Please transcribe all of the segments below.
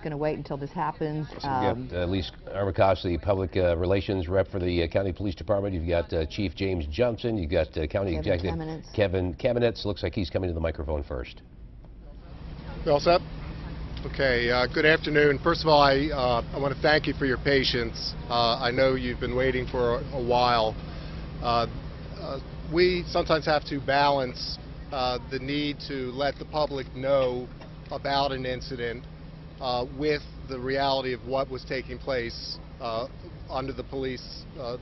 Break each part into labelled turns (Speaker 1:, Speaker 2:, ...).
Speaker 1: just going to wait until this happens.
Speaker 2: So you've got uh, Elise Armacost, the public uh, relations rep for the uh, county police department. You've got uh, Chief James Johnson. You've got uh, county
Speaker 1: Kevin
Speaker 2: executive
Speaker 1: Kamenetz.
Speaker 2: Kevin Kamenetz. Looks like he's coming to the microphone first.
Speaker 3: You all set? Okay, uh, good afternoon. First of all, I, uh, I want to thank you for your patience. Uh, I know you've been waiting for a, a while. Uh, uh, we sometimes have to balance uh, the need to let the public know about an incident uh, with the reality of what was taking place uh, under the police uh,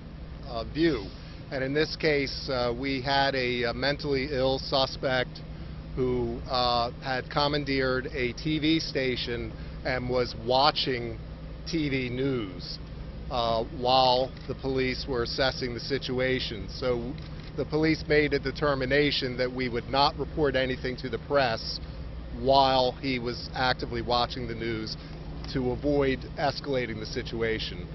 Speaker 3: uh, view. And in this case, uh, we had a, mentally ill suspect who had commandeered a TV station and was watching TV news while the police were assessing the situation. So the police made a determination that we would not report anything to the press while he was actively watching the news to avoid escalating the situation.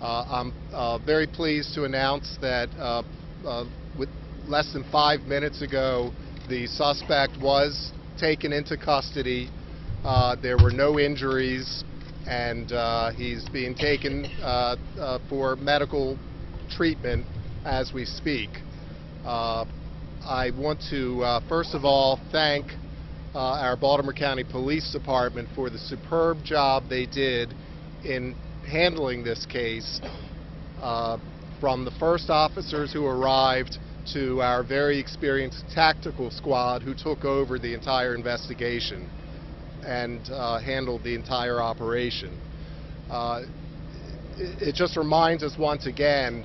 Speaker 3: Uh, I'm uh, very pleased to announce that uh, uh, with less than five minutes ago, the suspect was taken into custody. Uh, there were no injuries, and uh, he's being taken for medical treatment as we speak. I want to, first of all, thank uh, our Baltimore County Police Department for the superb job they did in handling this case, uh, from the first officers who arrived to our very experienced tactical squad who took over the entire investigation and uh, handled the entire operation. Uh, it, it just reminds us once again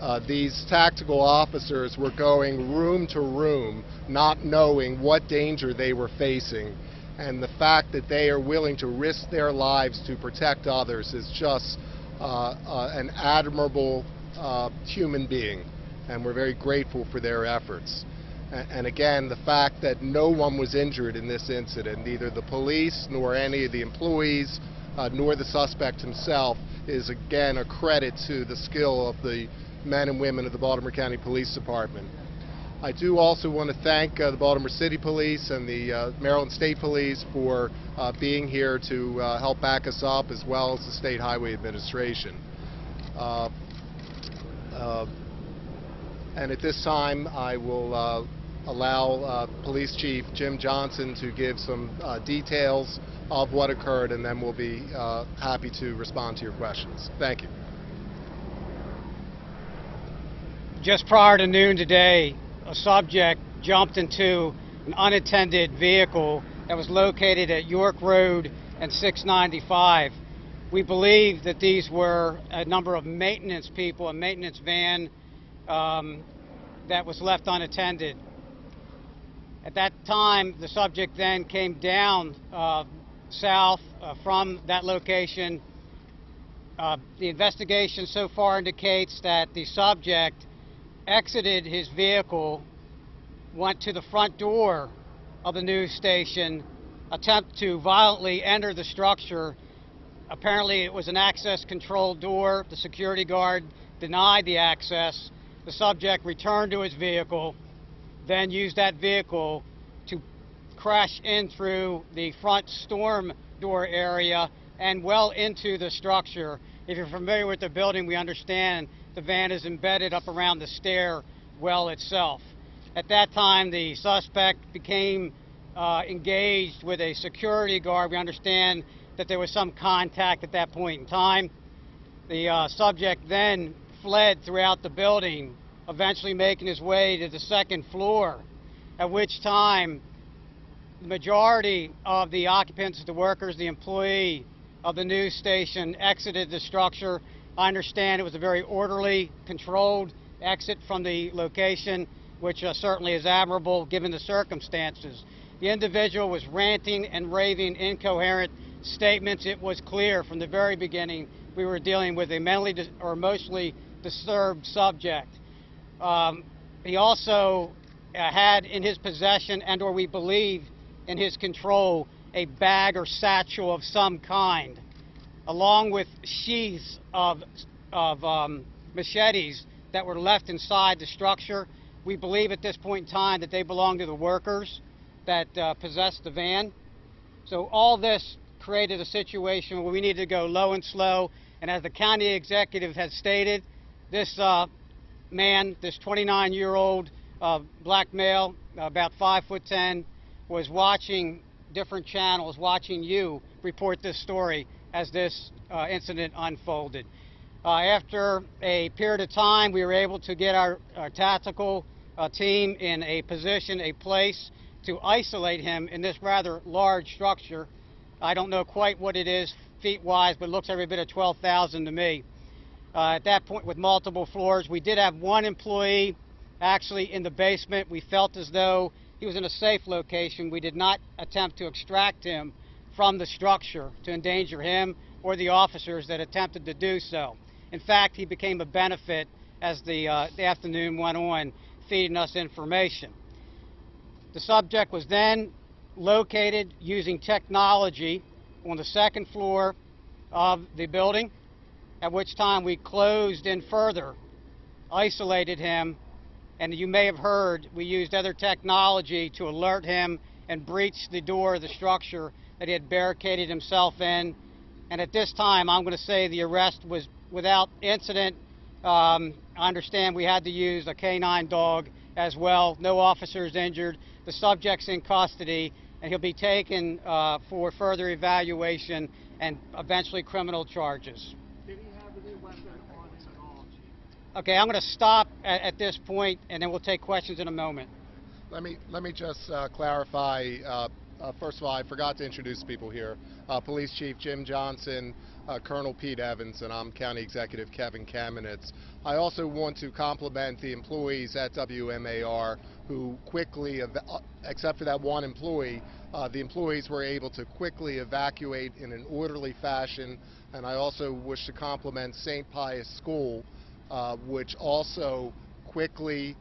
Speaker 3: uh, these tactical officers were going room to room, not knowing what danger they were facing. And the fact that they are willing to risk their lives to protect others is just uh, uh, an admirable uh, human being. And we're very grateful for their efforts. A- And again, the fact that no one was injured in this incident, neither the police nor any of the employees, uh, nor the suspect himself, is again a credit to the skill of the men and women of the Baltimore County Police Department. I do also want to thank uh, the Baltimore City Police and the uh, Maryland State Police for uh, being here to uh, help back us up, as well as the State Highway Administration. Uh, uh, and at this time, I will allow Police Chief Jim Johnson to give some details of what occurred, and then we'll be happy to respond to your questions. Thank you.
Speaker 4: Just prior to noon today, a subject jumped into an unattended vehicle that was located at York Road and 695. We believe that these were a number of maintenance people, a maintenance van um, that was left unattended. At that time, the subject then came down uh, south uh, from that location. Uh, the investigation so far indicates that the subject exited his vehicle, went to the front door of the news station, attempted to violently enter the structure. Apparently, it was an access control door. The security guard denied the access. The subject returned to his vehicle, then used that vehicle to crash in through the front storm door area and well into the structure. If you're familiar with the building, we understand the van is embedded up around the stair well itself. At that time, the suspect became uh, engaged with a security guard. We understand that there was some contact at that point in time. The uh, subject then fled throughout the building, eventually making his way to the second floor, at which time the majority of the occupants, the workers, the employee of the news station exited the structure. I understand it was a very orderly, controlled exit from the location, which uh, certainly is admirable given the circumstances. The individual was ranting and raving incoherent statements. It was clear from the very beginning we were dealing with a mentally or emotionally disturbed subject. Um, he also uh, had in his possession and or we believe in his control a bag or satchel of some kind along with sheaths of, of um, machetes that were left inside the structure. We believe at this point in time that they belong to the workers that uh, possessed the van. So all this created a situation where we needed to go low and slow. And as the county executive has stated, this uh, man, this 29-year-old uh, black male, about five foot ten, was watching different channels, watching you report this story as this uh, incident unfolded. Uh, after a period of time, we were able to get our, our tactical uh, team in a position, a place to isolate him in this rather large structure. I don't know quite what it is feet-wise, but it looks every bit of 12,000 to me. Uh, at that point, with multiple floors, we did have one employee actually in the basement. We felt as though he was in a safe location. We did not attempt to extract him from the structure to endanger him or the officers that attempted to do so. In fact, he became a benefit as the, uh, the afternoon went on, feeding us information. The subject was then located using technology on the second floor of the building, at which time we closed in further, isolated him, and you may have heard we used other technology to alert him and breach the door of the structure that he had barricaded himself in. And at this time, I'm going to say the arrest was without incident. Um, I understand we had to use a canine dog as well. No officers injured. The subject's in custody, and he'll be taken uh, for further evaluation and eventually criminal charges.
Speaker 1: Did he have any weapon on him at all,
Speaker 4: Okay, I'm going to stop at, at this point, and then we'll take questions in a moment.
Speaker 3: Let me let me just uh, clarify. Uh, uh, first of all, I forgot to introduce people here. Uh, Police Chief Jim Johnson, uh, Colonel Pete Evans, and I'm County Executive Kevin Kamenetz. I also want to compliment the employees at WMAR who quickly, uh, except for that one employee, uh, the employees were able to quickly evacuate in an orderly fashion. And I also wish to compliment St. Pius School, uh, which also quickly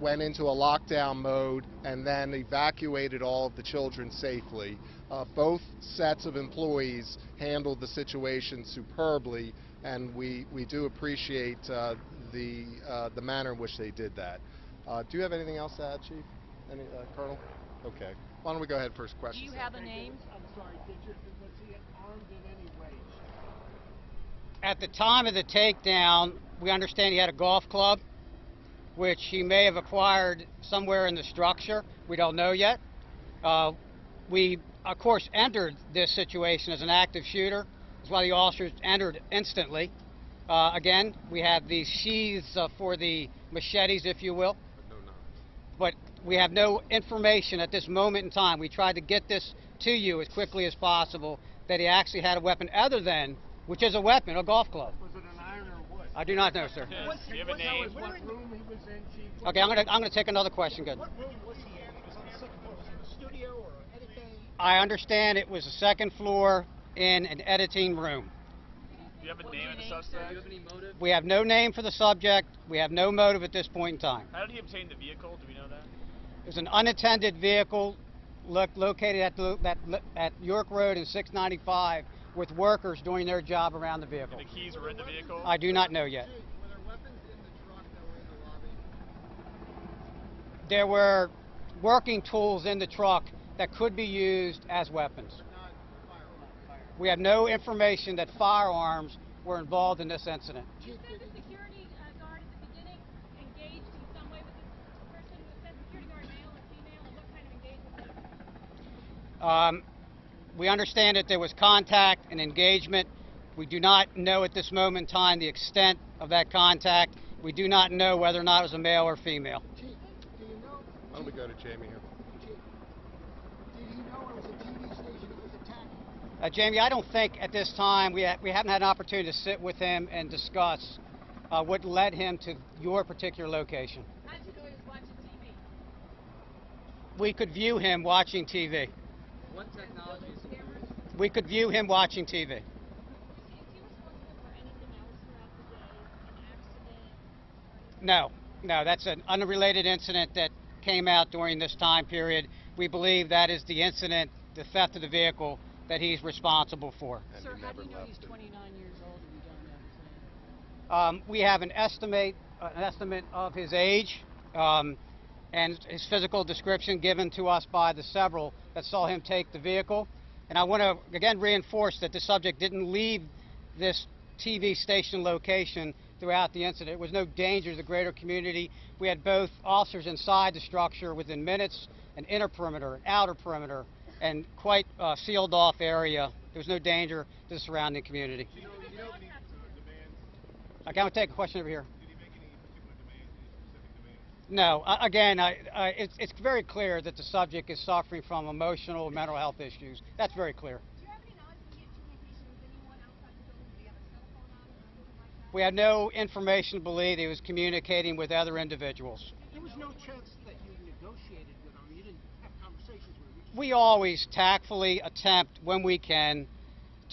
Speaker 3: went into a lockdown mode and then evacuated all of the children safely. Uh, both sets of employees handled the situation superbly, and we, we do appreciate uh, the, uh, the manner in which they did that. Uh, do you have anything else to add, Chief? Any, uh, Colonel? Okay. Why don't we go ahead first question?
Speaker 5: Do
Speaker 3: question?
Speaker 5: you have a name?
Speaker 1: I'm sorry, did you, was he armed in any way?
Speaker 4: At the time of the takedown, we understand he had a golf club, which he may have acquired somewhere in the structure. We don't know yet. Uh, we, of course, entered this situation as an active shooter. That's why the officers entered instantly. Uh, again, we have these sheaths uh, for the machetes, if you will.
Speaker 3: No knives.
Speaker 4: but we have no information at this moment in time. We tried to get this to you as quickly as possible that he actually had a weapon other than, which is a weapon, a golf club.
Speaker 1: Was it an iron or wood?
Speaker 4: I do not know, sir.
Speaker 1: What's,
Speaker 6: Do you have a name?
Speaker 1: What room he was in, Chief? What
Speaker 4: Okay, I'm gonna I'm gonna take another question. Good.
Speaker 1: What room was he in? Was on the second floor? Was it in the studio or anything?
Speaker 4: I understand it was the second floor in an editing room.
Speaker 6: Do you have a
Speaker 5: What
Speaker 6: name of the suspect?
Speaker 5: sir?
Speaker 6: Do you have any motive?
Speaker 4: We have no name for the subject. We have no motive at this point in time.
Speaker 6: How did he obtain the vehicle? Do we know that?
Speaker 4: It was an unattended vehicle lo- located at the, that, at York Road and 695 with workers doing their job around the vehicle.
Speaker 6: And the keys were in the vehicle?
Speaker 4: I do not know yet.
Speaker 1: Were there weapons in the truck that were in the lobby?
Speaker 4: there were working tools in the truck that could be used as weapons.
Speaker 1: But not firearms?
Speaker 4: We have no information that firearms were involved in this incident.
Speaker 1: Chief,
Speaker 7: You said the security uh, guard at the beginning engaged in some way with this person. Was that security guard male or female, and what kind of engagement was?
Speaker 4: Um, we understand that there was contact and engagement. We do not know at this moment in time the extent of that contact. We do not know whether or not it was a male or female.
Speaker 1: Chief, do you know?
Speaker 3: Why don't we go to Jamie here?
Speaker 1: Chief, did he know it was a TV station that was attacked?
Speaker 4: Uh, Jamie, I don't think at this time we, ha- we haven't had an opportunity to sit with him and discuss uh, what led him to your particular location.
Speaker 7: How'd you know he was watching TV?
Speaker 4: We could view him watching TV.
Speaker 5: What technology is
Speaker 7: Cameras?
Speaker 4: We could view him watching TV.
Speaker 7: Was he, is he responsible for anything else throughout the day? An accident?
Speaker 4: No, no, that's an unrelated incident that came out during this time period. We believe that is the incident, the theft of the vehicle, that he's responsible for.
Speaker 3: And
Speaker 5: Sir, how do you know he's 29 years old and you don't know?
Speaker 4: Um, we have an estimate, uh, an estimate of his age um, and his physical description given to us by the several that saw him take the vehicle. And I want to again reinforce that the subject didn't leave this TV station location throughout the incident. There was no danger to the greater community. We had both officers inside the structure within minutes, an inner perimeter, an outer perimeter, and quite a sealed off area. There was no danger to the surrounding community. Okay, I'm gonna take a question over here. No, uh, again, I, I, it's, it's very clear that the subject is suffering from emotional and mental health issues. That's very clear.
Speaker 7: Do you have any knowledge of any communication with anyone outside the building? Do you have a cell phone on or anything like that?
Speaker 4: We had no information to believe he was communicating with other individuals.
Speaker 1: There was no chance that you negotiated with him. You didn't have conversations with him.
Speaker 4: We always tactfully attempt, when we can,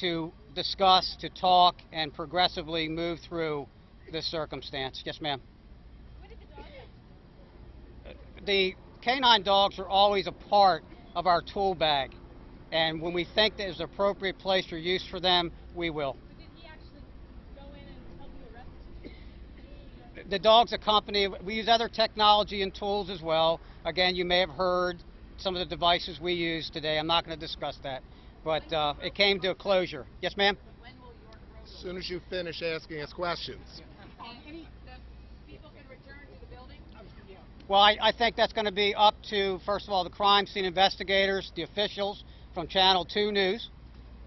Speaker 4: to discuss, to talk, and progressively move through this circumstance. Yes, ma'am.
Speaker 7: What did the dog do?
Speaker 4: The canine dogs are always a part of our tool bag, and when we think there's an appropriate place or use for them, we will.
Speaker 7: But did he actually go in and help you arrest him?
Speaker 4: The dogs accompany, we use other technology and tools as well. Again, you may have heard some of the devices we use today. I'm not going to discuss that, but uh, it came to a closure. Yes, ma'am?
Speaker 3: As soon as you finish asking us questions.
Speaker 7: And any, the people can return to the building?
Speaker 4: Well, I, I think that's going to be up to, first of all, the crime scene investigators, the officials from Channel 2 News.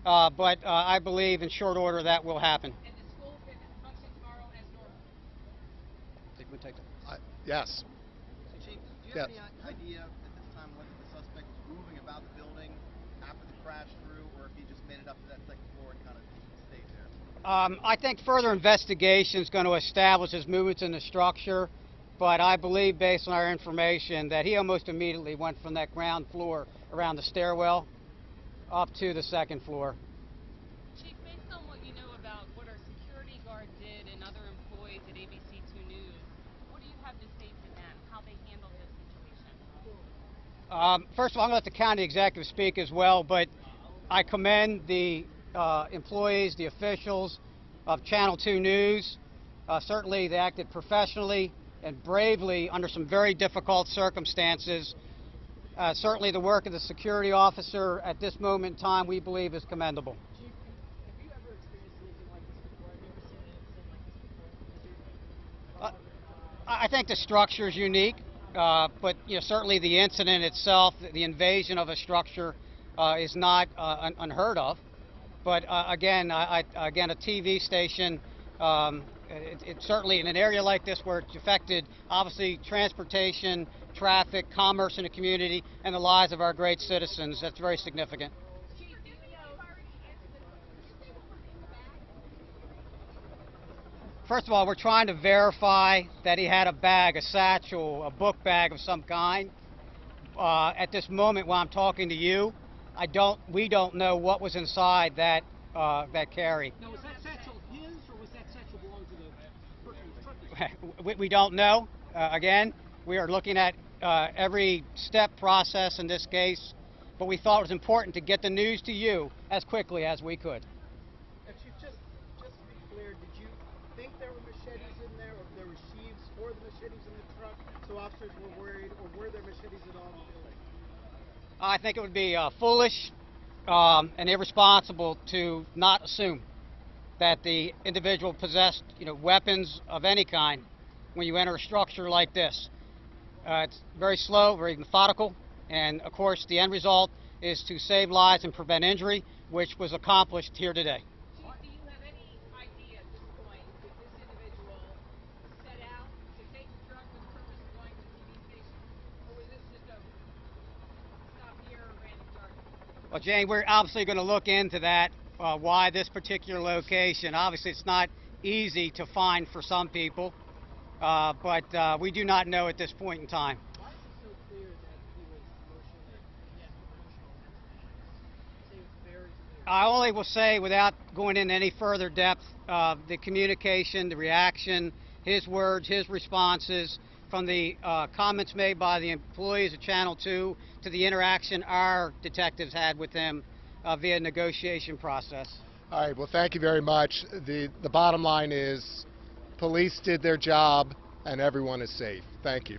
Speaker 4: Uh, but uh, I believe in short order that will happen.
Speaker 7: And the school function tomorrow as normal?
Speaker 3: I- Yes.
Speaker 5: Chief, do you
Speaker 3: Yeah.
Speaker 5: have any idea at this time whether the suspect was moving about the building after the crash through, or if he just made it up to that second floor and kind of stayed there?
Speaker 4: Um, I think further investigation is going to establish his movements in the structure, but I believe, based on our information, that he almost immediately went from that ground floor around the stairwell up to the second floor.
Speaker 8: Chief, based on what you know about what our security guard did and other employees at ABC2 News, what do you have to say to them, how they handled this situation?
Speaker 4: Um, first of all, I'm going to let the county executive speak as well, but I commend the uh, employees, the officials of Channel 2 News. Uh, certainly, they acted professionally and bravely under some very difficult circumstances. Uh, certainly, the work of the security officer at this moment in time, we believe, is commendable.
Speaker 5: Chief, have you ever experienced anything like this before? Have you ever seen an like this before?
Speaker 4: Uh, I I think the structure is unique, uh, but you know certainly the incident itself, the invasion of a structure, uh, is not uh, un- unheard of. But uh, again, I, I, again, a TV station, um, it, it certainly in an area like this where it's affected, obviously transportation, traffic, commerce in the community, and the lives of our great citizens. That's very significant. First of all, we're trying to verify that he had a bag, a satchel, a book bag of some kind. Uh, at this moment, while I'm talking to you, I don't, we don't know what was inside that uh, that carry.
Speaker 1: Now, was that satchel his or was that satchel belong to the person who took it?
Speaker 4: we, we don't know. Uh, again, we are looking at uh, every step process in this case, but we thought it was important to get the news to you as quickly as we could.
Speaker 5: And just, just to be clear, did you think there were machetes in there, or there were sheaves for the machetes in the truck, so officers were worried, or were there machetes at all in the building?
Speaker 4: I think it would be uh, foolish um, and irresponsible to not assume that the individual possessed, you know, weapons of any kind when you enter a structure like this. Uh, it's very slow, very methodical, and of course, the end result is to save lives and prevent injury, which was accomplished here today.
Speaker 7: Chief, do you have any idea at this point that this individual set out to take the drug for the purpose of going to the TV station? Or was this just a stop here random target?
Speaker 4: Well, Jane, we're obviously going to look into that. Uh, why this particular location? Obviously, it's not easy to find for some people, uh, but uh, we do not know at this point in time.
Speaker 5: Why is it so clear that he was emotionally, he had emotional Say it's very clear.
Speaker 4: I only will say, without going into any further depth, uh, the communication, the reaction, his words, his responses, from the uh, comments made by the employees of Channel 2 to the interaction our detectives had with him Uh, via negotiation process.
Speaker 3: All right, well, thank you very much. The, the bottom line is, police did their job, and everyone is safe. Thank you.